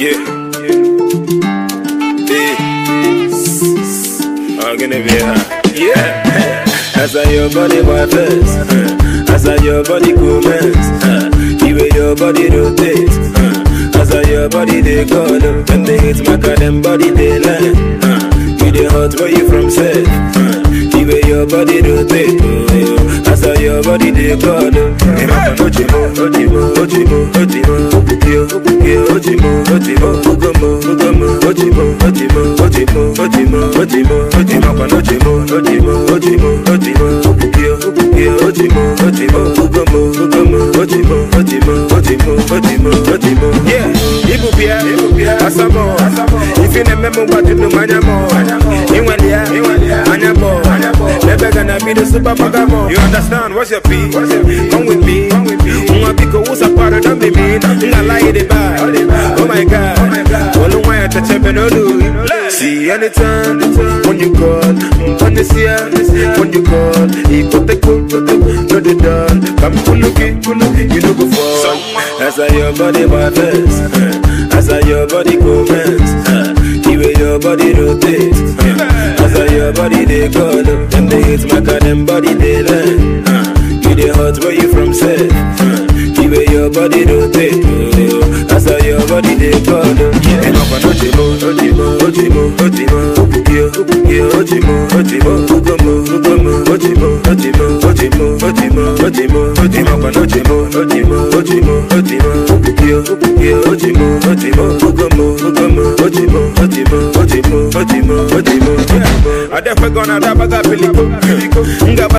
Yeah. Yeah. I'm gonna be a yeah. As I your body my as I your body commence, uh, the way your body rotates, as I your body they go look, when they hit my car, them body they land. Uh, you the hot where you from set, uh, the way your body rotates as I your body they mama, Ojimo, Ojimo, Ojimo, Ojimo, Okukio, Okukio, Ojimo, Ojimo, Ogomo, Ogomo, Ojimo, Ojimo, Ojimo, Ojimo, Ojimo, Ojimo, Ojimo, Ojimo, Ojimo, Ojimo, Okukio, Okukio, Ojimo, Ojimo, Ogomo, Ogomo, Ojimo, Ojimo, Ojimo, Ojimo, Ojimo. Yeah, Ibu Bia, Ibu Bia, Asamo, Asamo. If you remember what you do, Manyamo, Anyabo. Never the super magamo. You understand? What's your P? What's your P? Come with me, come with me. Mwa biko usa para don't be mean. Nga lie the bad. Oh my God, oh my God. Olu waya ta chepe no do. See anytime when you call, when you see when you call, ipoteko, no the done. Come kuluki, kuluki, you know fall. As I your body my as I your body comments, the way your body rotates, uh, your body they call up, them they hit my car, them body they land. Uh, you the hot where you from set, uh, the way your body rotate, oh, as I your body they call up. And up and Ojimo, Ojimo, Ojimo, Ojimo, Okukio, Okukio, Ojimo, Ojimo, Ugomo, Ugomo, Ojimo, Ojimo, Ojimo, Ojimo, Ojimo, Ojimo, up and Ojimo, Ojimo, Ojimo, Ojimo, Okukio, Okukio, Ojimo, Ojimo, Ugomo, Ugomo, Ojimo, Ojimo, Ojimo. Adefe gonna piliko, piliko, nga